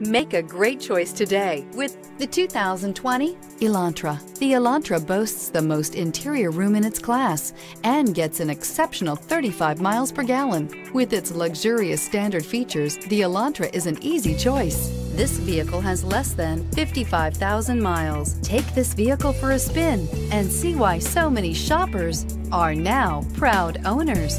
Make a great choice today with the 2020 Elantra. The Elantra boasts the most interior room in its class and gets an exceptional 35 miles per gallon. With its luxurious standard features, the Elantra is an easy choice. This vehicle has less than 55,000 miles. Take this vehicle for a spin and see why so many shoppers are now proud owners.